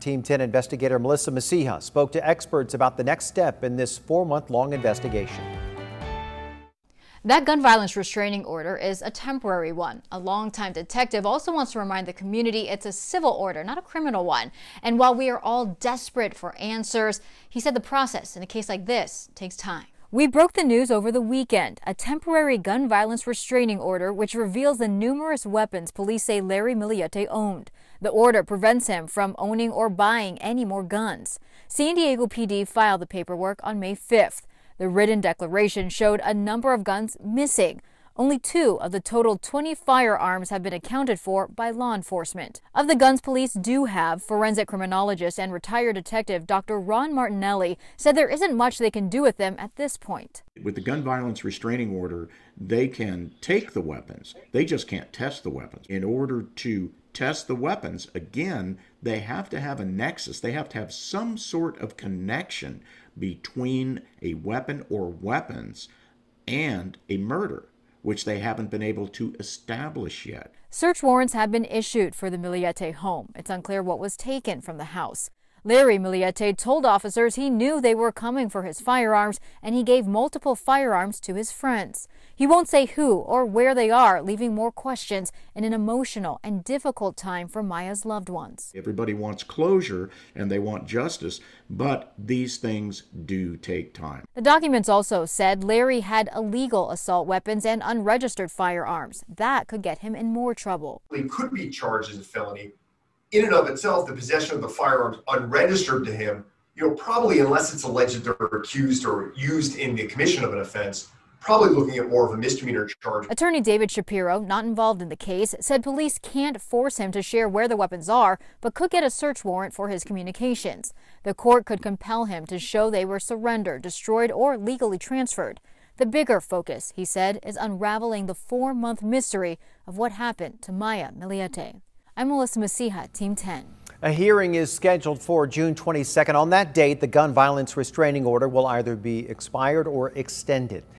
Team 10 investigator Melissa Mecija spoke to experts about the next step in this four month long investigation. That gun violence restraining order is a temporary one. A longtime detective also wants to remind the community it's a civil order, not a criminal one. And while we are all desperate for answers, he said the process in a case like this takes time. We broke the news over the weekend, a temporary gun violence restraining order which reveals the numerous weapons police say Larry Millete owned. The order prevents him from owning or buying any more guns. San Diego PD filed the paperwork on May 5th. The written declaration showed a number of guns missing. Only two of the total 20 firearms have been accounted for by law enforcement. Of the guns police do have, forensic criminologist and retired detective Dr. Ron Martinelli said there isn't much they can do with them at this point. With the gun violence restraining order, they can take the weapons. They just can't test the weapons. In order to test the weapons, again, they have to have a nexus. They have to have some sort of connection between a weapon or weapons and a murder, which they haven't been able to establish yet. Search warrants have been issued for the Millete home. It's unclear what was taken from the house. Larry Millete told officers he knew they were coming for his firearms and he gave multiple firearms to his friends. He won't say who or where they are, leaving more questions in an emotional and difficult time for Maya's loved ones. Everybody wants closure and they want justice, but these things do take time. The documents also said Larry had illegal assault weapons and unregistered firearms. That could get him in more trouble. He could be charged as a felony in and of itself, the possession of the firearms unregistered to him, you know, probably unless it's alleged or accused or used in the commission of an offense, probably looking at more of a misdemeanor charge. Attorney David Shapiro, not involved in the case, said police can't force him to share where the weapons are, but could get a search warrant for his communications. The court could compel him to show they were surrendered, destroyed, or legally transferred. The bigger focus, he said, is unraveling the four month mystery of what happened to Maya Millete. I'm Melissa Mecija, Team 10. A hearing is scheduled for June 22nd. On that date, the gun violence restraining order will either be expired or extended.